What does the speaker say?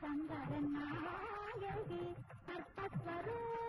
ಸಂಗರನ್ನಾಗಿ ಸರ್ಪಸ್ವರೂಪ